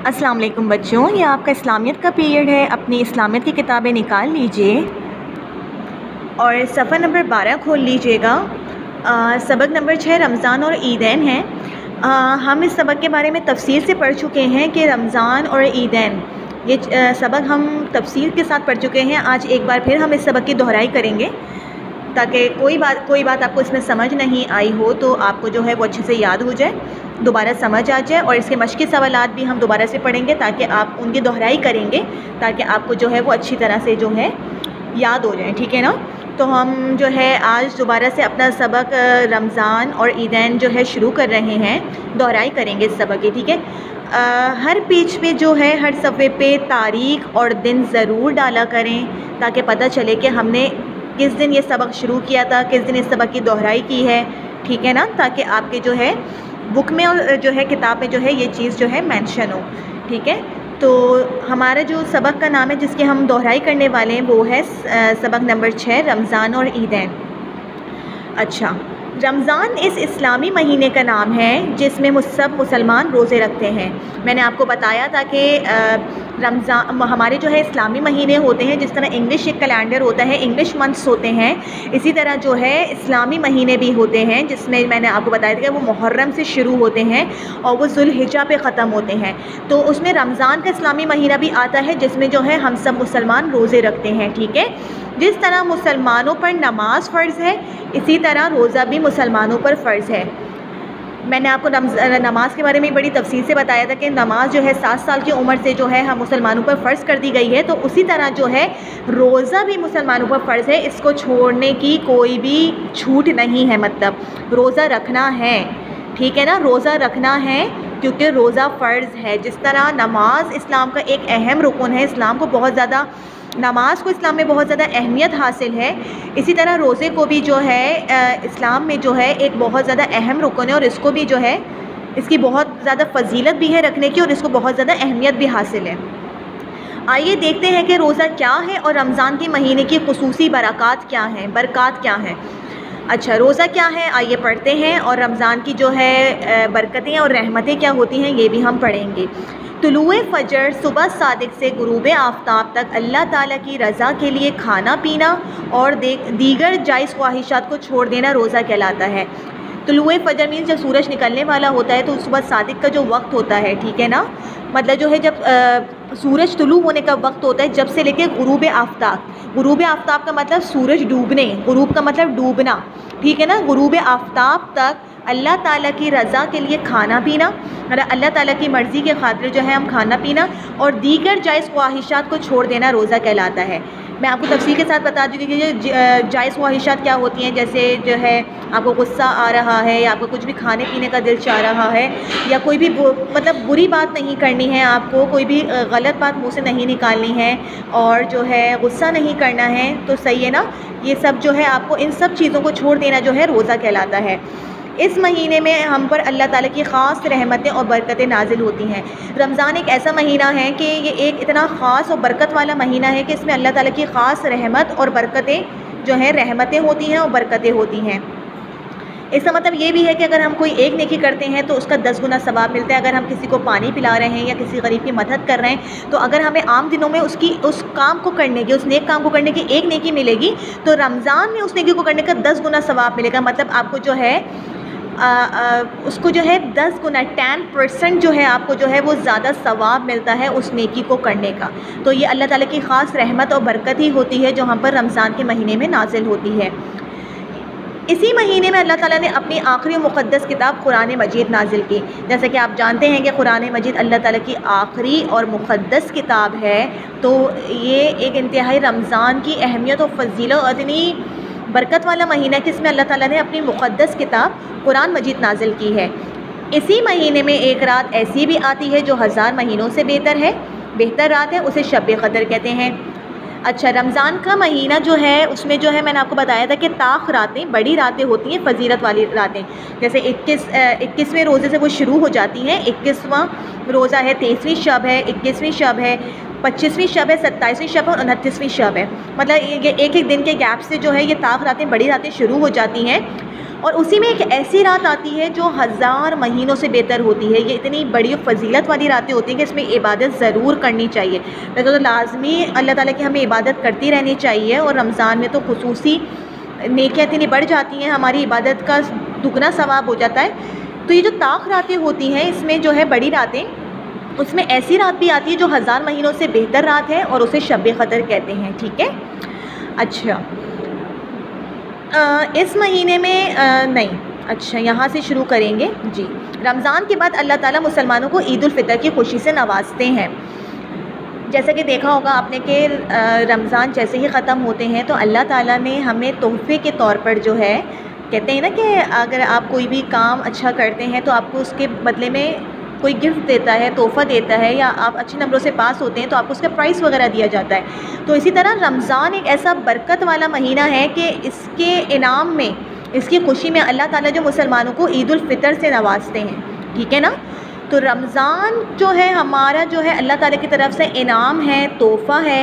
अस्सलाम वालेकुम बच्चों ये आपका इस्लामियत का पीरियड है अपनी इस्लामियत की किताबें निकाल लीजिए और सफ़र नंबर बारह खोल लीजिएगा। सबक नंबर छः रमज़ान और ईदैन है। आ, हम इस सबक के बारे में तफसील से पढ़ चुके हैं कि रमज़ान और ईदैन ये सबक हम तफसील के साथ पढ़ चुके हैं। आज एक बार फिर हम इस सबक की दोहराई करेंगे। ताकि कोई बात कोई बात आपको इसमें समझ नहीं आई हो तो आपको जो है वो अच्छे से याद हो जाए, दोबारा समझ आ जाए और इसके मशक़ी सवाल भी हम दोबारा से पढ़ेंगे ताकि आप उनकी दोहराई करेंगे, ताकि आपको जो है वो अच्छी तरह से जो है याद हो जाए, ठीक है ना? तो हम जो है आज दोबारा से अपना सबक, रमज़ान और ईदैन जो है शुरू कर रहे हैं, दोहराई करेंगे इस सबक की, ठीक है? हर पेज पे जो है, हर सफ़े पे तारीख और दिन ज़रूर डाला करें, ताकि पता चले कि हमने किस दिन ये सबक शुरू किया था, किस दिन इस सबक की दोहराई की है, ठीक है ना? ताकि आपके जो है, बुक में और जो है, किताब में जो है, ये चीज़ जो है मेंशन हो, ठीक है? तो हमारा जो सबक का नाम है, जिसकी हम दोहराई करने वाले हैं, वो है सबक नंबर छः, रमज़ान और ईदैन। अच्छा रमज़ान इस इस्लामी महीने का नाम है, जिसमें सब मुसलमान रोज़े रखते हैं। मैंने आपको बताया था कि रमज़ान हमारे जो है इस्लामी महीने होते हैं, जिस तरह इंग्लिश एक कैलेंडर होता है, इंग्लिश मंथ्स होते हैं, इसी तरह जो है इस्लामी महीने भी होते हैं, जिसमें मैंने आपको बताया था कि वो मुहर्रम से शुरू होते हैं और वो जुल्हिजा पे ख़त्म होते हैं। तो उसमें रमज़ान का इस्लामी महीना भी आता है, जिसमें जो है हम सब मुसलमान रोज़े रखते हैं, ठीक है? जिस तरह मुसलमानों पर नमाज़ फ़र्ज़ है, इसी तरह रोज़ा भी मुसलमानों पर फ़र्ज़ है। मैंने आपको नमाज़ के बारे में बड़ी तफसील से बताया था कि नमाज़ जो है, सात साल की उम्र से जो है, हम मुसलमानों पर फ़र्ज़ कर दी गई है तो उसी तरह जो है, रोज़ा भी मुसलमानों पर फ़र्ज़ है। इसको छोड़ने की कोई भी छूट नहीं है मतलब रोज़ा रखना है। ठीक है ना? रोज़ा रखना है, क्योंकि रोज़ा फ़र्ज़ है। जिस तरह नमाज़ इस्लाम का एक अहम रुकन है, इस्लाम को बहुत ज़्यादा नमाज़ को इस्लाम में बहुत ज़्यादा अहमियत हासिल है। इसी तरह रोज़े को भी जो है इस्लाम में जो है एक बहुत ज़्यादा अहम रुकन है और इसको भी जो है, इसकी बहुत ज़्यादा फजीलत भी है रखने की और इसको बहुत ज़्यादा अहमियत भी हासिल है। आइए देखते हैं कि रोज़ा क्या है और रमज़ान के महीने की खसूसी बरक़ात क्या हैं, बरक़ात क्या हैं। अच्छा रोज़ा क्या है? आइए पढ़ते हैं और रमज़ान की जो है बरकतें और रहमतें क्या होती हैं ये भी हम पढ़ेंगे। तुलु फ़जर सुबह सादिक से गुरूब आफ्ताब तक अल्लाह ताला की रज़ा के लिए खाना पीना और दीगर जायज़ ख्वाहिशात को छोड़ देना रोज़ा कहलाता है। तुलु फ़जर मीन जब सूरज निकलने वाला होता है तो सुबह सादिक का जो वक्त होता है ठीक है ना? मतलब जो है जब आ, सूरज तुलु होने का वक्त होता है जब से लेके गुरूब आफ्ताब। गुरूब आफ्ताब का मतलब सूरज डूबने, गुरूब का मतलब डूबना। ठीक है ना? गुरूब आफ्ताब तक अल्लाह ताला की रज़ा के लिए खाना पीना मतलब अल्लाह ताला की मर्ज़ी के खातिर जो है हम खाना पीना और दीगर जायज़ ख्वाहिशात को छोड़ देना रोज़ा कहलाता है। मैं आपको तफसील के साथ बता दूँगी कि जायज़ ख्वाहिशात क्या होती हैं, जैसे जो है आपको गुस्सा आ रहा है या आपको कुछ भी खाने पीने का दिल चाह रहा है या कोई भी मतलब बुरी बात नहीं करनी है आपको, कोई भी गलत बात मुँह से नहीं निकालनी है और जो है गुस्सा नहीं करना है तो सही है ना? ये सब जो है आपको इन सब चीज़ों को छोड़ देना जो है रोज़ा कहलाता है। इस महीने में हम पर अल्लाह ताला की ख़ास रहमतें और बरकतें नाजिल होती हैं। रमज़ान एक ऐसा महीना है कि ये एक इतना ख़ास और बरकत वाला महीना है कि इसमें अल्लाह ताला की ख़ास रहमत और बरकतें जो हैं, रहमतें होती हैं और बरकतें होती हैं। इसका मतलब ये भी है कि अगर हम कोई एक नेकी करते हैं तो उसका दस गुना सवाब मिलता है। अगर हम किसी को पानी पिला रहे हैं या किसी गरीब की मदद कर रहे हैं तो अगर हमें आम दिनों में उसकी, उस काम को करने की, उस नेक काम को करने की एक नेकी मिलेगी तो रमज़ान में उस नेकी को करने का दस गुना सवाब मिलेगा। मतलब आपको जो है उसको जो है दस गुना टेन परसेंट जो है आपको जो है वो ज़्यादा सवाब मिलता है उस नेकी को करने का। तो ये अल्लाह ताला की ख़ास रहमत और बरकत ही होती है जो हम पर रमज़ान के महीने में नाजिल होती है। इसी महीने में अल्लाह ताला ने अपनी आखिरी मुक़दस किताब कुरान मजीद नाजिल की। जैसे कि आप जानते हैं कि कुरान मजीद अल्लाह ताला की आखिरी और मुक़दस किताब है तो ये एक इंतहाई रमज़ान की अहमियत और फजील इतनी बरकत वाला महीना है कि इसमें अल्लाह ताला ने अपनी मुक़दस किताब कुरान मजीद नाजिल की है। इसी महीने में एक रात ऐसी भी आती है जो हज़ार महीनों से बेहतर है। बेहतर रात है, उसे शब क़दर कहते हैं। अच्छा रमज़ान का महीना जो है, उसमें जो है, मैंने आपको बताया था कि ताख रातें, बड़ी रातें होती हैं फजीरत वाली रातें। जैसे इक्कीस इक्कीसवें रोज़े से वो शुरू हो जाती हैं। इक्कीसवां रोज़ा है, तेईसवीं शब है, इक्कीसवीं शब है। पच्चीसवीं शब है, सत्ताईसवीं शब है और उनतीसवीं शब है। मतलब ये एक एक दिन के गैप से जो है, ये ताक रातें, बड़ी रातें शुरू हो जाती हैं। और उसी में एक ऐसी रात आती है जो हज़ार महीनों से बेहतर होती है। ये इतनी बड़ी फजीलत वाली रातें होती हैं कि इसमें इबादत ज़रूर करनी चाहिए। वैसे तो तो लाजमी अल्लाह ताला की हमें इबादत करती रहनी चाहिए और रमज़ान में तो खसूसी नेकियाँ इतनी बढ़ जाती हैं, हमारी इबादत का दुगना सवाब हो जाता है। तो ये जो ताख रातें होती हैं, इसमें जो है बड़ी रातें उसमें ऐसी रात भी आती है जो हज़ार महीनों से बेहतर रात है और उसे शब क़दर कहते हैं ठीक है? अच्छा। आ, इस महीने में आ, नहीं। अच्छा यहाँ से शुरू करेंगे। जी। रमज़ान के बाद अल्लाह ताला मुसलमानों को ईद फ़ितर की खुशी से नवाजते हैं। जैसा कि देखा होगा आपने कि रमज़ान जैसे ही ख़त्म होते हैं तो अल्लाह ताला ने हमें तोहफ़े के तौर पर जो है कहते हैं ना कि अगर आप कोई भी काम अच्छा करते हैं तो आपको उसके बदले में कोई गिफ्ट देता है, तोहफ़ा देता है या आप अच्छे नंबरों से पास होते हैं तो आपको उसका प्राइस वगैरह दिया जाता है। तो इसी तरह रमज़ान एक ऐसा बरकत वाला महीना है कि इसके इनाम में, इसकी खुशी में अल्लाह ताला जो मुसलमानों को ईद फ़ितर से नवाजते हैं। ठीक है ना? तो रमज़ान जो है, हमारा जो है, अल्लाह ताला की तरफ़ से इनाम है, तोहफ़ा है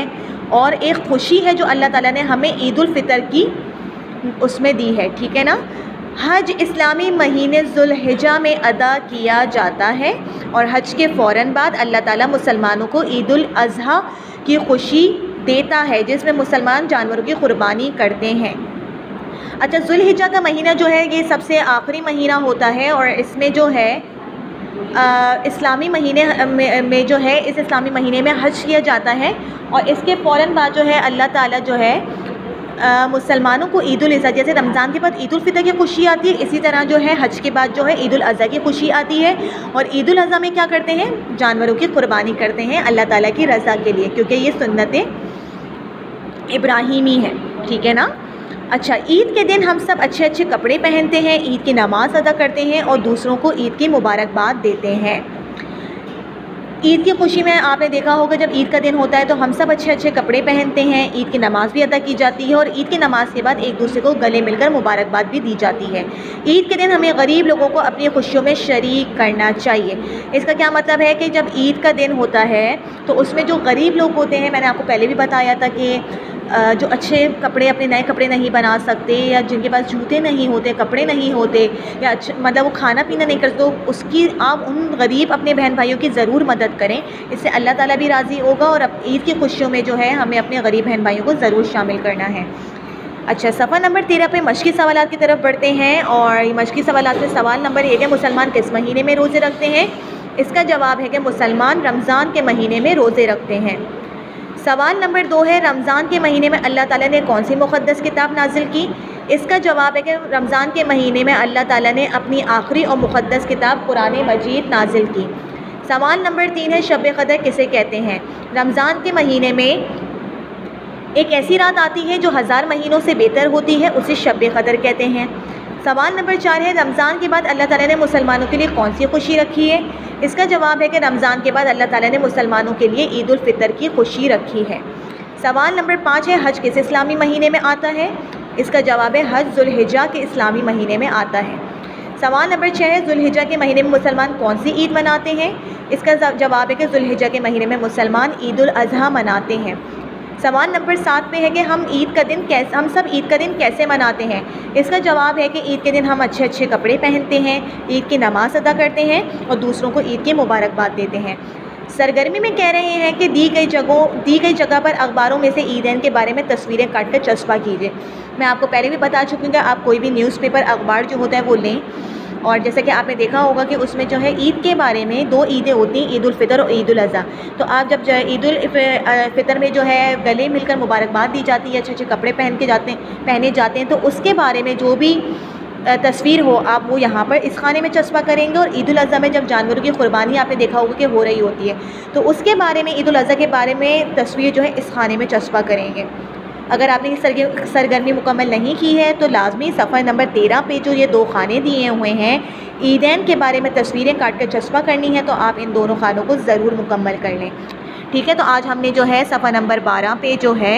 और एक खुशी है जो अल्लाह ताला ने हमें ईद फ़ितर की उसमें दी है। ठीक है ना? हज इस्लामी महीने जुल्हिजा में अदा किया जाता है और हज के फ़ौर बाद अल्लाह ताला मुसलमानों को ईद अज़हा की खुशी देता है जिसमें मुसलमान जानवरों की क़ुरबानी करते हैं। अच्छा जुल्हिजा का महीना जो है ये सबसे आखिरी महीना होता है और इसमें जो है आ, इस्लामी महीने में, में जो है इस इस्लामी महीने में हज किया जाता है और इसके फ़ौर बाद जो है अल्लाह ताला जो है मुसलमानों को ईद अज़हा जैसे रमज़ान के बाद ईद फ़ितर की खुशी आती है, इसी तरह जो है हज के बाद जो है ईद अज़हा की खुशी आती है। और ईद अज़हा में क्या करते हैं? जानवरों की क़ुरबानी करते हैं अल्लाह ताला की रज़ा के लिए, क्योंकि ये सुन्नतें इब्राहिमी हैं, ठीक है ना? अच्छा ईद के दिन हम सब अच्छे अच्छे कपड़े पहनते हैं, ईद की नमाज़ अदा करते हैं और दूसरों को ईद की मुबारकबाद देते हैं। ईद की खुशी में आपने देखा होगा, जब ईद का दिन होता है तो हम सब अच्छे अच्छे कपड़े पहनते हैं। ईद की नमाज़ भी अदा की जाती है और ईद की नमाज़ के बाद एक दूसरे को गले मिलकर मुबारकबाद भी दी जाती है। ईद के दिन हमें गरीब लोगों को अपनी खुशियों में शरीक करना चाहिए। इसका क्या मतलब है कि जब ईद का दिन होता है तो उसमें जो गरीब लोग होते हैं, मैंने आपको पहले भी बताया था कि जो अच्छे कपड़े अपने नए कपड़े नहीं बना सकते या जिनके पास जूते नहीं होते, कपड़े नहीं होते या अच्छे मतलब वो खाना पीना नहीं करते तो उसकी आप उन गरीब अपने बहन भाइयों की ज़रूर मदद करें। इससे अल्लाह ताला भी राज़ी होगा और ईद की खुशियों में जो है हमें अपने गरीब बहन भाइयों को ज़रूर शामिल करना है। अच्छा सफ़ा नंबर तेरह पे मशक़ी सवाल की तरफ़ बढ़ते हैं और मशक़ी सवाल में सवाल नंबर एक है, मुसलमान किस महीने में रोज़े रखते हैं? इसका जवाब है कि मुसलमान रमज़ान के महीने में रोज़े रखते हैं। सवाल नंबर दो है, रमज़ान के महीने में अल्लाह ताला ने कौन सी मुक़दस किताब नाजिल की? इसका जवाब है कि रमज़ान के महीने में अल्लाह ताला ने अपनी आखिरी और मुक़दस किताब कुरान मजीद नाजिल की। सवाल नंबर तीन है, शब क़दर किसे कहते हैं? रमज़ान के महीने में एक ऐसी रात आती है जो हज़ार महीनों से बेहतर होती है, उसे शब क़दर कहते हैं। सवाल नंबर चार है, रमज़ान के बाद अल्लाह ताला ने मुसलमानों के लिए कौन सी खुशी रखी है? इसका जवाब है कि रमज़ान के बाद अल्लाह ताला ने मुसलमानों के लिए ईद फ़ितर की खुशी रखी है। सवाल नंबर पाँच है, हज किस इस्लामी महीने में आता है? इसका जवाब है, हज जुल्हिजा के इस्लामी महीने में आता है। सवाल नंबर छः है, जुल्हिजा के महीने में मुसलमान कौन सी ईद मनाते हैं? इसका जवाब है कि जुल्हिजा के महीने में मुसलमान ईद मनाते हैं। सवाल नंबर सात में है कि हम ईद का दिन कैसे, हम सब ईद का दिन कैसे मनाते हैं? इसका जवाब है कि ईद के दिन हम अच्छे अच्छे कपड़े पहनते हैं, ईद की नमाज़ अदा करते हैं और दूसरों को ईद की मुबारकबाद देते हैं। सरगर्मी में कह रहे हैं कि दी गई जगहों, दी गई जगह पर अखबारों में से ईदैन के बारे में तस्वीरें काट कर चस्पा कीजिए। मैं आपको पहले भी बता चुकी हूँ कि आप कोई भी न्यूज़पेपर, अखबार जो होता है वो लें। और जैसे कि आपने देखा होगा कि उसमें जो है ईद के बारे में दो ईदें होती हैं, ईद उल और ईद अज़हा। तो आप जब जो ईद फ़ितर में जो है गले मिलकर मुबारकबाद दी जाती है अच्छे अच्छे कपड़े पहन के जाते हैं, पहने जाते हैं तो उसके बारे में जो भी तस्वीर हो, आप वो यहाँ पर इस खाने में चस्पा करेंगे और ईद अज़हा में जब जानवरों की क़ुरबानी आपने देखा होगा कि हो रही होती है तो उसके बारे में, ईद अज़हा के बारे में तस्वीर जो है इस खाने में चस्पा करेंगे। अगर आपने ये सरगर्मी मुकम्मल नहीं की है तो लाजमी सफ़र नंबर तेरह पे जो ये दो खाने दिए हुए हैं, ईदैन के बारे में तस्वीरें काट कर चस्पा करनी है तो आप इन दोनों खानों को ज़रूर मुकम्मल कर लें। ठीक है तो आज हमने जो है सफ़र नंबर बारह पे जो है,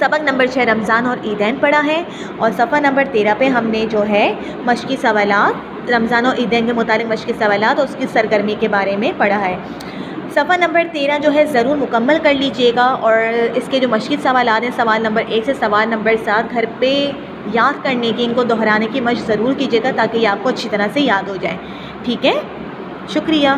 सबक नंबर छः रमज़ान और ईदैन पढ़ा है, और सफ़र नंबर तेरह पे हमने जो है मशक़ी सवाल रमज़ान और ईदैन के मुताबिक मशक़ी सवाल और उसकी सरगर्मी के बारे में पढ़ा है। सफ़ा नंबर तेरह जो है, ज़रूर मुकम्मल कर लीजिएगा और इसके जो मशीद सवाल हैं, सवाल नंबर एक से सवाल नंबर सात, घर पे याद करने की, इनको दोहराने की मश ज़रूर कीजिएगा ताकि ये आपको अच्छी तरह से याद हो जाए। ठीक है? शुक्रिया।